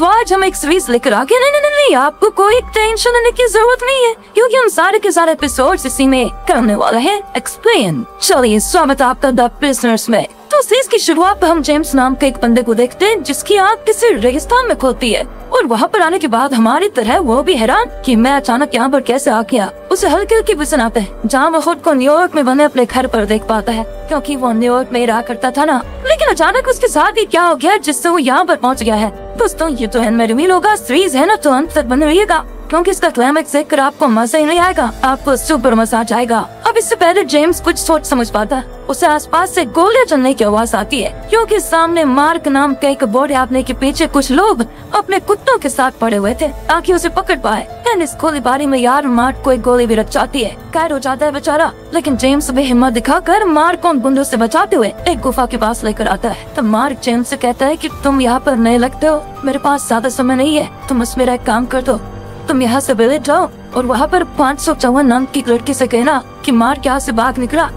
तो आज हम एक सीरीज़ लेकर आ गए नहीं नहीं नहीं नहीं, आपको कोई टेंशन लेने की ज़रूरत नहीं है क्योंकि हम सारे के सारे एपिसोड इसी में करने वाले हैं। एक्सप्लेन चलिए स्वागत आपका द प्रिजनर्स में। तो सीरीज़ की शुरुआत हम जेम्स नाम के एक बंदे को देखते हैं, जिसकी आँख किसी रेगिस्तान में खोलती है। और वहाँ पर आने के बाद हमारी तरह वो भी हैरान कि मैं अचानक यहाँ पर कैसे आ गया। उसे हल्के हल्के विजन आते हैं, जहाँ वो खुद को न्यूयॉर्क में बने अपने घर पर देख पाता है, क्योंकि वो न्यूयॉर्क में रहा करता था ना। लेकिन अचानक उसके साथ ही क्या हो गया, जिससे वो यहाँ पर पहुँच गया है? दोस्तों, ये तो है रिवील होगा सीरीज़ है ना तो अंत तक बने रहिएगा। क्योंकि इसका क्लाइमेक्स देख कर आपको मज़ा ही नहीं आएगा। आपको सुपर मज़ा आ जाएगा। अब इससे पहले जेम्स कुछ सोच समझ पाता। उसे आसपास से गोलियाँ चलने की आवाज़ आती है। क्योंकि सामने मार्क नाम के एक बोर्ड आपने के पीछे कुछ लोग अपने कुत्तों के साथ पड़े हुए थे, ताकि उसे पकड़ पाए। इस गोलीबारी में यार मार्क को एक गोली भी रच जाती है। कैद हो जाता है बेचारा। लेकिन जेम्स भी हिम्मत दिखाकर मार्क को गुंडों से बचाते हुए एक गुफा के पास लेकर आता है। तब मार्क जेम्स से कहता है कि तुम यहाँ पर नए लगते हो। मेरे पास ज़्यादा समय नहीं है। तुम बस मेरा एक काम कर दो। तुम यहाँ से विलेज जाओ और वहाँ पर पाँच सौ चौवन नाम की लड़की से कहना कि मार यहाँ से भाग निकला।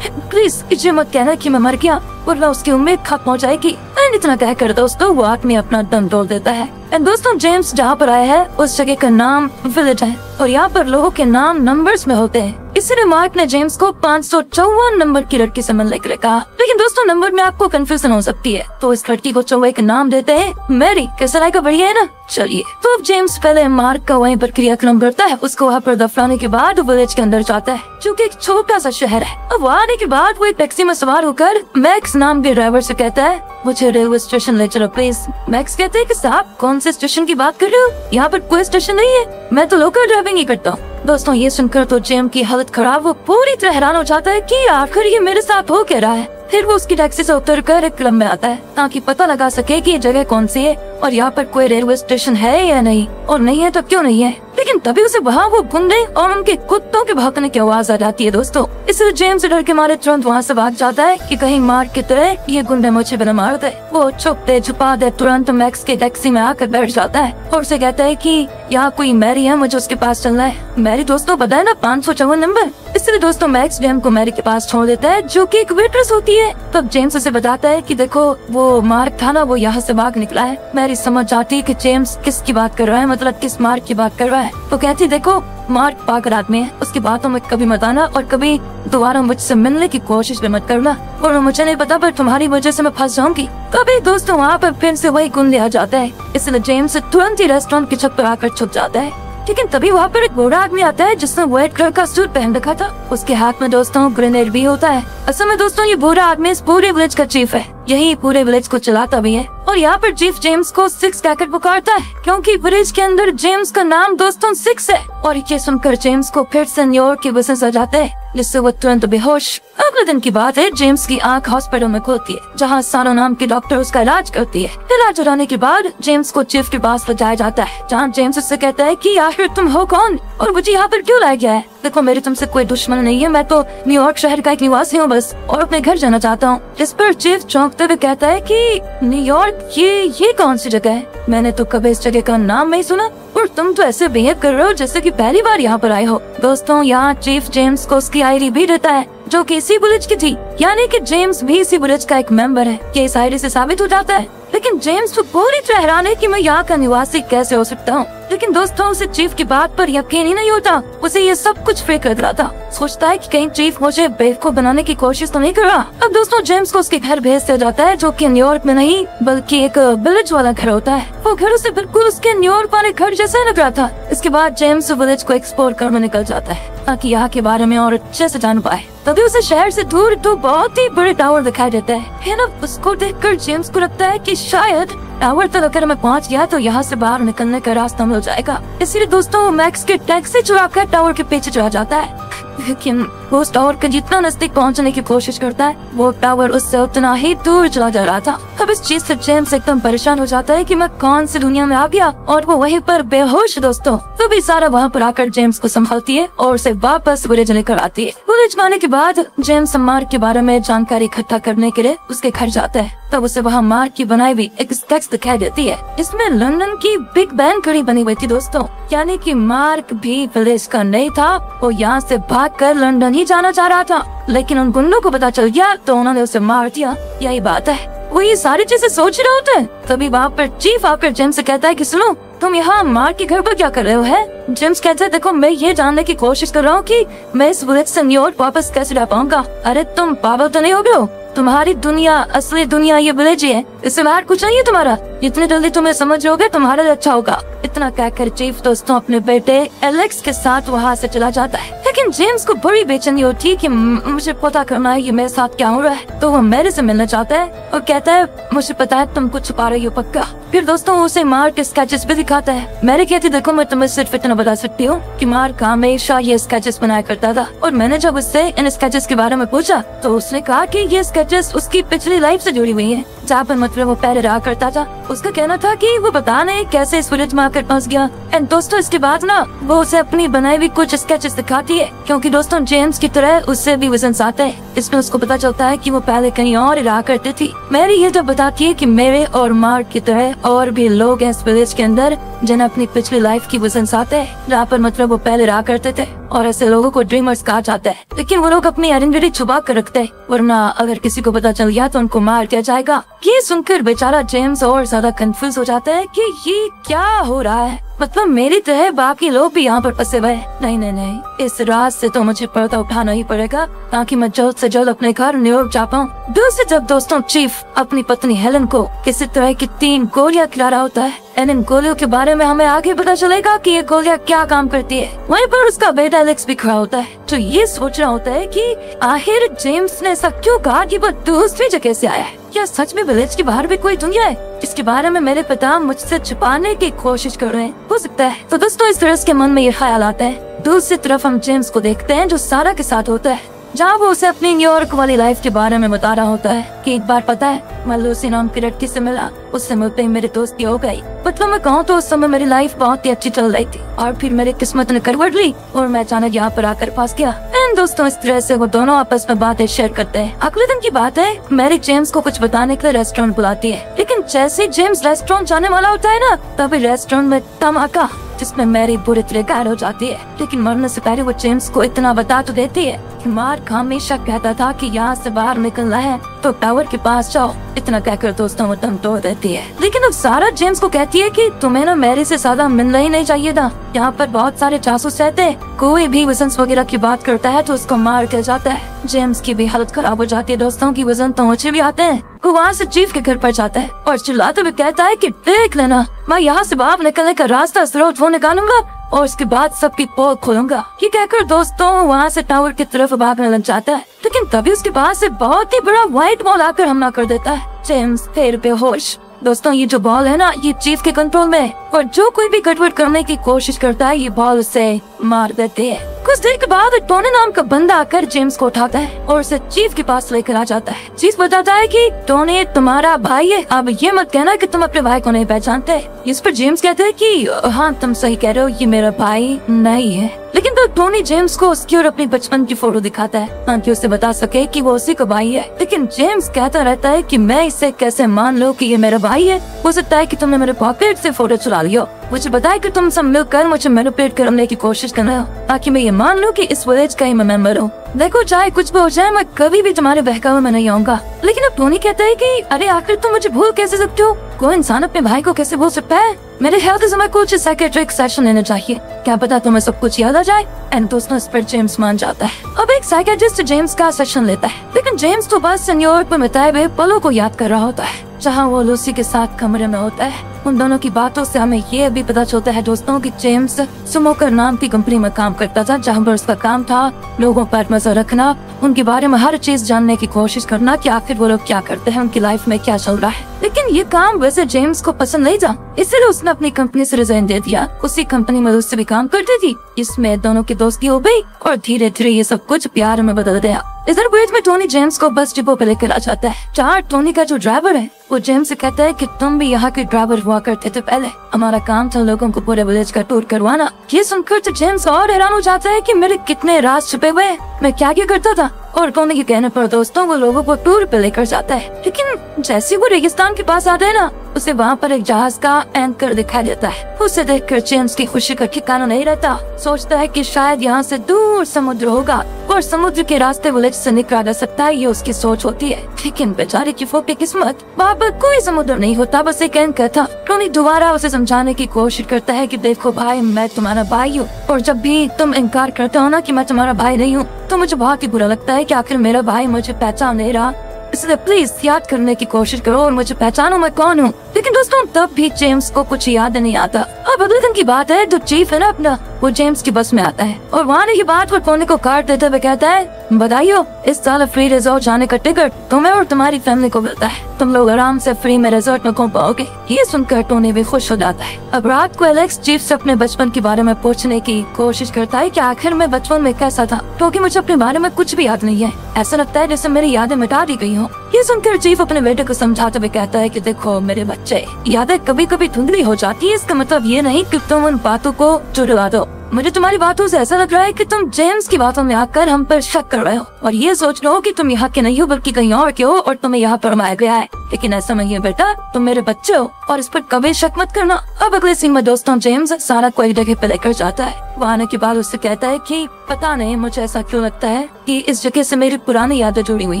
प्लीज़ इसे मत कहना कि मैं मर गया और वरना उसकी उम्मीद खत्म हो जाएगी। एंड इतना कह कर दोस्तों, वो आदमी अपना दम तोड़ देता है। एंड दोस्तों जेम्स जहाँ पर आया है, उस जगह का नाम विलेज है और यहाँ पर लोगों के नाम नंबर्स में होते हैं। इसलिए मार्क ने जेम्स को पाँच सौ चौवन नंबर की लड़की से मिलने के लिए कहा। लेकिन दोस्तों नंबर में आपको कंफ्यूजन हो सकती है। तो इस लड़की को चौवे का नाम देते हैं मैरी कैसा रहेगा बढ़िया है ना? चलिए। तो अब जेम्स पहले मार्क का वहीं पर क्रियाक्रम करता है, उसको वहाँ पर दफनाने के बाद वो विलेज के अंदर जाता है, जो कि एक छोटा सा शहर है। अब वहाँ आने के बाद वो एक टैक्सी में सवार होकर मैक्स नाम के ड्राइवर से कहता है, मुझे रेलवे स्टेशन ले चलो प्लीज़ मैक्स कहते हैं कि, साहब, कौन से स्टेशन की बात कर रहे हो? यहाँ पर कोई स्टेशन नहीं है। मैं तो लोकल ड्राइविंग ही करता हूँ। दोस्तों, ये सुनकर तो जेम की हालत खराब वो पूरी तरह हैरान हो जाता है कि आखिर ये मेरे साथ हो क्या रहा है। फिर वो उसकी टैक्सी से उतर कर एक क्लब में आता है, ताकि पता लगा सके कि ये जगह कौन सी है और यहाँ पर कोई रेलवे स्टेशन है या नहीं। और नहीं है तो क्यों नहीं है? लेकिन तभी उसे वहाँ वो गुंडे और उनके कुत्तों के भागने की आवाज़ आ जाती है दोस्तों। इसलिए जेम्स डर के मारे तुरंत वहाँ से भाग जाता है कि कहीं मार की तरह ये गुंडे मुझे बिना मार दे। वो छुपते छुपा दे तुरंत मैक्स के टैक्सी में आकर बैठ जाता है और उसे कहता है कि, यहाँ कोई मैरी है, मुझे उसके पास चलना है। मैरी दोस्तों बताए ना पाँच सौ चौवन नंबर इसलिए दोस्तों मैक्स जेम को मैरी के पास छोड़ देता है, जो कि एक वेट्रेस होती है। तब जेम्स उसे बताता है कि देखो, वो मार्क था ना, वो यहाँ से भाग निकला है। मैरी समझ जाती है कि जेम्स किसकी बात कर रहा है मतलब किस मार्क की बात कर रहा है। तो कहती, देखो, मार्क पाकर आदमी है, उसकी बातों में कभी मत आना और कभी दोबारा मुझसे मिलने की कोशिश भी मत करना। और मुझे नहीं पता, पर तुम्हारी वजह से मैं फंस जाऊँगी। तभी दोस्तों वहाँ पर फिर से वही गुंडे आ जाता है। इसलिए जेम्स तुरंत ही रेस्टोरेंट की छत पर आकर छुप जाता है। लेकिन तभी वहाँ पर एक बूढ़ा आदमी आता है जिसने व्हाइट कलर का सूट पहन रखा था। उसके हाथ में दोस्तों ग्रेनेड भी होता है। असल में दोस्तों, ये बूढ़ा आदमी इस पूरे विलेज का चीफ है। यही पूरे विलेज को चलाता भी है। और यहाँ पर चीफ जेम्स को सिक्स कैकेट पुकारता है, क्योंकि विलेज के अंदर जेम्स का नाम दोस्तों सिक्स है। और ये सुनकर जेम्स को फिर से न्यूयॉर्क की बसें आ जाता है, जिससे वो तुरंत बेहोश। अगले दिन की बात है जेम्स की आँख हॉस्पिटल में खुलती है, जहाँ सारो नाम की डॉक्टर उसका इलाज करती है। इलाज कराने के बाद जेम्स को चीफ के पास ले जाया जाता है, जहाँ जेम्स उससे कहता है की, आखिर तुम हो कौन? और मुझे यहाँ पर क्यों लाया गया है? देखो, मेरी तुमसे कोई दुश्मन नहीं है। मैं तो न्यूयॉर्क शहर का एक निवासी हूँ बस, और अपने घर जाना चाहता हूँ। इस पर चीफ चौंकते हुए कहता है कि न्यूयॉर्क ये ये कौन सी जगह है? मैंने तो कभी इस जगह का नाम नहीं सुना। और तुम तो ऐसे बिहेव कर रहे हो जैसे कि पहली बार यहाँ पर आए हो। दोस्तों, यहाँ चीफ जेम्स को उसकी आईडी भी रहता है, जो कि इसी बुलेज की थी। यानी कि जेम्स भी इसी बुलेज का एक मेंबर है ये इस आईडी से साबित हो जाता है। लेकिन जेम्स तो पूरी तरह हैरान है कि मैं यहाँ का निवासी कैसे हो सकता हूँ। लेकिन दोस्तों, उसे चीफ की बात पर यकीन ही नहीं होता। उसे ये सब कुछ फेक कर रहा था। सोचता है कि कहीं चीफ मुझे बेवकूफ़ बनाने की कोशिश तो नहीं कर रहा। अब दोस्तों, जेम्स को उसके घर भेज दिया जाता है, जो कि न्यूयॉर्क में नहीं, बल्कि एक विलेज वाला घर होता है। वो घर उसे बिल्कुल उसके न्यूयॉर्क वाले घर जैसा लग रहा था। इसके बाद जेम्स विलेज को एक्सप्लोर करने निकल जाता है, ताकि यहाँ के बारे में और अच्छे से जान पाए। तभी उसे शहर से दूर दो बहुत ही बड़े टावर दिखाई देता है। है ना, उसको देखकर जेम्स को लगता है कि शायद टावर तक अगर मैं पहुँच गया तो यहाँ से बाहर निकलने का रास्ता मिल जाएगा। इसीलिए दोस्तों मैक्स के टैक्सी चुरा टावर के पीछे चला जाता है। लेकिन वो टावर के जितना नज़दीक पहुँचने की कोशिश करता है, वो टावर उससे उतना ही दूर चला जा रहा था। अब इस चीज़ से जेम्स एकदम परेशान हो जाता है कि मैं कौन सी दुनिया में आ गया और वो वहीं पर बेहोश दोस्तों। तो भी सारा वहाँ पर आकर जेम्स को संभालती है और उसे वापस विलेज लेकर आती है। विलेज आने के बाद जेम्स मार्क के बारे में जानकारी इकट्ठा करने के लिए उसके घर जाता है। तब उसे वहाँ मार्क की बनाई हुई एक स्केच दिखाई देती है। इसमें लंदन की बिग बैन कड़ी बनी हुई थी दोस्तों। यानी कि मार्क भी विलेज का नहीं था, वो यहाँ से भाग कर लंदन ही जाना चाह रहा था। लेकिन उन गुंडों को पता चल गया तो उन्होंने उसे मार दिया। यही बात है। वो ये सारी चीज़ें सोच रहे होते हैं। तभी वहाँ पर चीफ आकर जेम्स से कहता है कि सुनो, तुम यहाँ मार के घर पर क्या कर रहे हो, है? जेम्स कहता है, देखो, मैं ये जानने की कोशिश कर रहा हूँ कि मैं इस बुलेट से न्यूयॉर्क वापस कैसे जा पाऊँगा। अरे, तुम पागल तो नहीं हो गए हो? तुम्हारी दुनिया, असली दुनिया ये विलेज है। इससे बाहर कुछ नहीं है तुम्हारा। जितनी जल्दी तुम्हें समझ लोगे तुम्हारा अच्छा होगा। इतना कहकर चीफ दोस्तों अपने बेटे एलेक्स के साथ वहाँ से चला जाता है। लेकिन जेम्स को बड़ी बेचैनी होती है कि मुझे पता करना है ये मेरे साथ क्या हो रहा है। तो वो मेरे से मिलना चाहता है और कहता है, मुझे पता है तुम कुछ छुपा रही हो पक्का। फिर दोस्तों, उसे मार के स्केचेस भी दिखाता है। मैंने कहती देखो, मैं तुम्हें सिर्फ़ इतना बता सकती हूँ कि मार्क हमेशा ये स्केचेस बनाया करता था। और मैंने जब उससे इन स्केचेस के बारे में पूछा तो उसने कहा कि ये स्केचेस उसकी पिछली लाइफ से जुड़ी हुई है। जहाँ पर मतलब वो पहले रहा करता था। उसका कहना था कि वो बता नहीं कैसे में आकर फंस गया। एंड दोस्तों, इसके बाद ना, वो उसे अपनी बनाई हुई कुछ स्केचेस दिखाती है, क्योंकि दोस्तों जेम्स की तरह उससे भी वज़न आता है। इसमें उसको पता चलता है कि वो पहले कहीं और रहा करती थी। मैरी ये जब बताती है कि मेरे और मार्क की तरह और भी लोग हैं इस विलेज के अंदर, जिन्हें अपनी पिछली लाइफ की वज़न आते हैं। जहाँ पर मतलब वो पहले रहा करते थे, और ऐसे लोगों को ड्रीमर्स कहा जाता है। लेकिन वो लोग अपनी आइडेंटिटी छुपा कर रखते हैं, वरना अगर किसी को पता चल गया तो उनको मार दिया जाएगा। ये सुनकर बेचारा जेम्स और ज़्यादा कंफ्यूज हो जाता है कि ये क्या हो रहा है। मतलब मेरी तरह बाकी लोग भी यहाँ पर फंसे हुए नहीं नहीं नहीं, इस रात से तो मुझे पर्दा उठाना ही पड़ेगा, ताकि मैं जल्द से जल्द अपने घर न्यूयॉर्क जा पाऊँ। दूसरी जब दोस्तों, चीफ, अपनी पत्नी हेलन को किसी तरह की तीन गोलियाँ खिला रहा होता है। एंड इन गोलियों के बारे में हमें आगे पता चलेगा कि ये गोलियाँ क्या काम करती है। वहीं पर उसका बेटा एलेक्स भी खड़ा होता है। तो ये सोच रहा होता है कि आखिर जेम्स ने ऐसा क्यों कहा कि वो दूसरी जगह से आया है? क्या सच में विलेज के बाहर भी कोई दुनिया है? जिसके बारे में मेरे पिता मुझसे छुपाने की कोशिश कर रहे हैं। हो सकता है। तो दोस्तों, इस तरह के मन में ये ख्याल आता है। दूसरी तरफ़ हम जेम्स को देखते हैं जो सारा के साथ होता है। जहाँ वो उसे अपनी न्यूयॉर्क वाली लाइफ के बारे में बता रहा होता है कि एक बार पता है, मैं लूसी नाम की लड़की से मिला, उससे मिलते ही मेरी दोस्ती हो गई। मतलब मैं कहूँ तो उस समय मेरी लाइफ बहुत ही अच्छी चल रही थी, और फिर मेरी किस्मत ने करवट ली, और मैं अचानक यहाँ पर आकर फंस गया। एंड दोस्तों इस तरह से वो दोनों आपस में बातें शेयर करते हैं। अगले दिन की बात है मैरी जेम्स को कुछ बताने के लिए रेस्टोरेंट बुलाती है। लेकिन जैसे जेम्स रेस्टोरेंट जाने वाला होता है ना, तभी रेस्टोरेंट में धमाका। जिसमें मैरी बुरी तरह घायल हो जाती है, लेकिन मरने से पहले वो जेम्स को इतना बता तो देती है कि मार्क हमेशा कहता था कि यहाँ से बाहर निकलना है तो टावर के पास जाओ। इतना कहकर दोस्तों वो दम तोड़ देती है। लेकिन अब सारा जेम्स को कहती है कि तुम्हें ना मैरी से ज़्यादा मिलना ही नहीं चाहिए था। यहाँ पर बहुत सारे जासूस रहते हैं। कोई भी वज़न वगैरह की बात करता है तो उसको मार कर जाता है। जेम्स की भी हालत खराब हो जाती है। दोस्तों की वज़न तो ऊँचे भी आते हैं। वहाँ से चीफ के घर पर जाता है और चिल्लाते हुए कहता है कि देख लेना, मैं यहाँ से बाहर निकलने का रास्ता स्रोत वो निकालूँगा और उसके बाद सबकी पोल खोलूँगा। ये कहकर दोस्तों, वहाँ से टावर की तरफ़ भागने लग जाता है। लेकिन तभी उसके पास से बहुत ही बड़ा व्हाइट बॉल आकर हमला कर देता है। जेम्स फिर बेहोश दोस्तों, ये जो बॉल है ना, ये चीफ के कंट्रोल में और जो कोई भी गड़बड़ करने की कोशिश करता है, ये बॉल उसे मार देते हैं। कुछ देर के बाद टोनी नाम का बंदा आकर जेम्स को उठाता है और उसे चीफ के पास लेकर आ जाता है। चीफ बताता है कि, टोनी, तुम्हारा भाई है। अब ये मत कहना कि तुम अपने भाई को नहीं पहचानते। इस पर जेम्स कहते हैं कि हाँ तुम सही कह रहे हो। ये मेरा भाई नहीं है। लेकिन तो टोनी जेम्स को उसकी और अपनी बचपन की फ़ोटो दिखाता है, ताकि उसे बता सके कि वो उसी का भाई है। लेकिन जेम्स कहता रहता है कि, मैं इसे कैसे मान लो कि ये मेरा भाई है? हो सकता है कि तुमने मेरे पॉकेट से फ़ोटो चुरा लियो मुझे बताया कि तुम सब मिलकर मुझे मैनिपुलेट करने की कोशिश कर रहे हो, ताकि मैं ये मान लूँ कि इस विलेज का ही मैं मेंबर हूँ। देखो, चाहे कुछ भी हो जाए, मैं कभी भी तुम्हारे बहकावे में नहीं आऊँगा। लेकिन अब टोनी कहता है कि, अरे, आखिर तुम मुझे भूल कैसे सकते हो? कोई इंसान अपने भाई को कैसे भूल सकता है? मेरे हेल्थ समय कुछ साइकेट्रिक सेशन लेना चाहिए। क्या पता तुम्हें सब कुछ याद आ जाए एंड दोस्तों, इस पर जेम्स मान जाता है। अब एक साइकेट्रिस्ट जेम्स का सेशन लेता है। लेकिन जेम्स तो बस न्यूयॉर्क में हुए पलों को याद कर रहा होता है। जहाँ वो लूसी के साथ कमरे में होता है, उन दोनों की बातों से हमें ये भी पता चलता है दोस्तों कि जेम्स सुमोकर नाम की कंपनी में काम करता था, जहाँ पर उसका काम था लोगों पर नज़र रखना, उनके बारे में हर चीज़ जानने की कोशिश करना कि आखिर वो लोग क्या करते हैं, उनकी लाइफ में क्या चल रहा है। लेकिन ये काम वैसे जेम्स को पसंद नहीं था। इसलिए उसने अपनी कंपनी से रिजाइन दे दिया। उसी कंपनी में उससे भी काम करती थी। इसमें दोनों की दोस्ती हो गई और धीरे धीरे ये सब कुछ प्यार में बदल गया। इधर बीच में टोनी जेम्स को बस डिपो पे लेकर आ जाता है। चार टोनी का जो ड्राइवर है, वो जेम्स से कहता है कि तुम भी यहाँ के ड्राइवर हुआ करते थे पहले। हमारा काम था लोगों को पूरे विलेज का टूर करवाना। ये सुनकर तो जेम्स और हैरान हो जाता है कि मेरे कितने राज छुपे हुए हैं। मैं क्या क्या करता था? और टोनी के कहने पर दोस्तों, वो लोगों को टूर पे लेकर जाता है। लेकिन जैसे वो रेगिस्तान के पास आता है ना, उसे वहाँ पर एक जहाज़ का एंकर दिखाई देता है। उसे देखकर जेम्स की खुशी का ठिकाना नहीं रहता। सोचता है कि शायद यहाँ से दूर समुद्र होगा और समुद्र के रास्ते विलेज से निकला जा सकता है, ये उसकी सोच होती है। लेकिन बेचारे की फोकी किस्मत, वहाँ पर कोई समुद्र नहीं होता, बस एक एंकर था। टोनी दोबारा उसे समझाने की कोशिश करता है कि देखो भाई, मैं तुम्हारा भाई हूँ, और जब भी तुम इनकार करते हो ना कि मैं तुम्हारा भाई नहीं हूँ तो मुझे बहुत ही बुरा लगता है कि आखिर मेरा भाई मुझे पहचान नहीं रहा। इसलिए प्लीज़ याद करने की कोशिश करो और मुझे पहचानो मैं कौन हूँ। लेकिन दोस्तों, तब भी जेम्स को कुछ याद नहीं आता। अब अगले दिन की बात है जो चीफ है ना अपना। वो जेम्स की बस में आता है। और वहाँ की बात पर फ़ोन को काट देते हुए कहता है, बधाइयो, इस साल फ्री रिजोर्ट जाने का टिकट तुम्हें और तुम्हारी फैमिली को मिलता है। तुम लोग आराम से फ्री में रिजोर्ट में घूम पाओगे। ये सुनकर टोनी भी खुश हो जाता है। अब रात को एलेक्स चीफ से अपने बचपन के बारे में पूछने की कोशिश करता है कि आखिर में बचपन में कैसा था, क्योंकि मुझे अपने बारे में कुछ भी याद नहीं है। ऐसा लगता है जैसे मेरी यादें मिटा दी गई हो। ये सुनकर चीफ अपने बेटे को समझाते हुए कहता है कि देखो, मेरे बच्चे, यादें कभी कभी धुंधली हो जाती है। इसका मतलब ये नहीं कि तुम उन बातों को चुड़वा दो। मुझे तुम्हारी बातों से ऐसा लग रहा है कि तुम जेम्स की बातों में आकर हम पर शक कर रहे हो। और ये सोच रहे हो कि तुम यहाँ के नहीं हो, बल्कि कहीं और के हो और तुम्हें यहाँ पर माया गया है। लेकिन ऐसा नहीं है बेटा, तुम मेरे बच्चे हो और इस पर कभी शक मत करना। अब अगले सीन में दोस्तों जेम्स सारा कोई जगह पे लेकर जाता है। वो आने के बाद उससे कहता है कि, पता नहीं, मुझे ऐसा क्यों लगता है कि इस जगह से मेरी पुरानी यादें जुड़ी हुई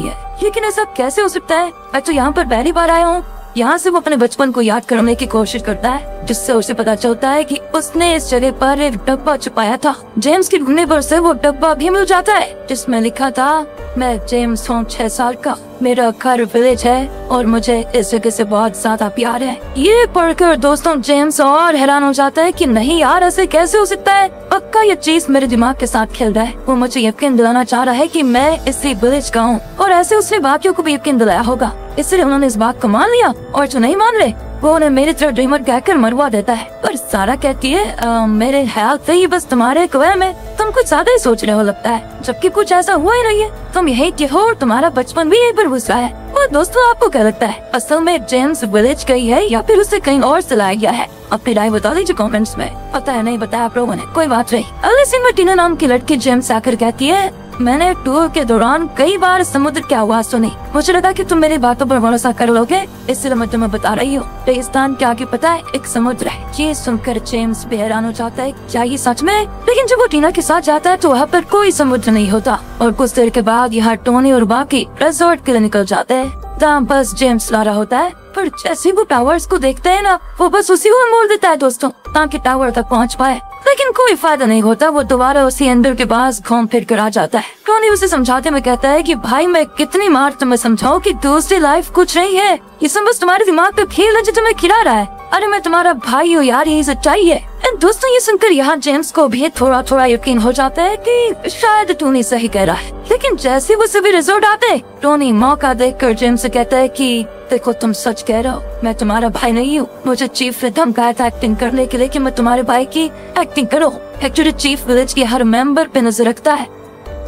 है। लेकिन ऐसा कैसे हो सकता है? मैं तो यहाँ पर पहली बार आया हूँ। यहाँ से वो अपने बचपन को याद करने की कोशिश करता है, जिससे उसे पता चलता है कि उसने इस जगह पर एक डब्बा छुपाया था। जेम्स के ढूँढने पर से वो डब्बा भी मिल जाता है, जिसमें लिखा था, मैं जेम्स हूँ छह साल का। मेरा घर विलेज है और मुझे इस जगह से बहुत ज़्यादा प्यार है। ये पढ़कर दोस्तों जेम्स और हैरान हो जाता है कि नहीं यार, ऐसे कैसे हो सकता है? पक्का ये चीज़ मेरे दिमाग के साथ खेल रहा है। वो मुझे यकीन दिलाना चाह रहा है कि मैं इसी विलेज का हूँ और ऐसे उसने बाकियों को भी यकीन दिलाया होगा। इसलिए उन्होंने इस बात को मान लिया और जो नहीं मान रहे वो उन्हें मेरी तरह ड्रीमर कहकर मरवा देता है। पर सारा कहती है आ, मेरे ख्याल से ही बस तुम्हारे कुएँ में तुम कुछ ज़्यादा ही सोच रहे हो लगता है जबकि कुछ ऐसा हुआ ही नहीं है। तुम यही के हो और तुम्हारा बचपन भी यही पर रहा है। और दोस्तों आपको क्या लगता है? असल में जेम्स विलेज गई है या फिर उसे कहीं और से लाया गया है? अपनी राय बता दीजिए कमेंट्स में। पता है नहीं बताया आप लोगों ने कोई बात नहीं। अगले में टीना नाम की लड़की जेम्स आकर कहती है मैंने टूर के दौरान कई बार समुद्र की आवाज़ सुनी। मुझे लगा कि तुम मेरी बातों पर भरोसा कर लोगे। इसलिए मैं तुम्हें बता रही हूँ, रेगिस्तान के आगे पता है एक समुद्र है। ये सुनकर जेम्स बेहरान हो जाता है, क्या ये सच में? लेकिन जब वो टीना के साथ जाता है तो वहाँ पर कोई समुद्र नहीं होता। और कुछ देर के बाद यहाँ टोनी और बाकी रिजोर्ट के लिए निकल जाते हैं। जहाँ बस जेम्स ला रहा होता है, पर जैसे वो टावर्स को देखते हैं ना, वो बस उसी को मोड़ देता है दोस्तों, ताकि टावर तक पहुँच पाए। लेकिन कोई फ़ायदा नहीं होता, वो दोबारा उसी अंदर के पास घूम फिर कर आ जाता है। टोनी उसे समझाते में कहता है कि, भाई, मैं कितनी मार तुम्हें समझाऊं कि दूसरी लाइफ कुछ नहीं है। ये सब बस तुम्हारे दिमाग पे खेल है जो तुम्हें खिला रहा है। अरे मैं तुम्हारा भाई हूँ यार, यही सच्चाई है। दोस्तों, ये सुनकर यहाँ जेम्स को भी थोड़ा थोड़ा यकीन हो जाता है कि शायद टोनी सही कह रहा है। लेकिन जैसे वो सभी रिजोर्ट आते टोनी मौका देखकर जेम्स से कहता है कि, देखो, तुम सच कह रहे हो, मैं तुम्हारा भाई नहीं हूँ। मुझे चीफ ने धमकाया था एक्टिंग करने के लिए कि मैं तुम्हारे भाई की एक्टिंग करो। एक्चुअली चीफ विलेज के हर मेंबर पे नज़र रखता है।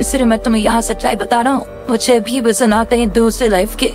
इसलिए मैं तुम्हें यहाँ सच्चाई बता रहा हूँ। मुझे भी वज़न आते हैं दूसरे लाइफ के।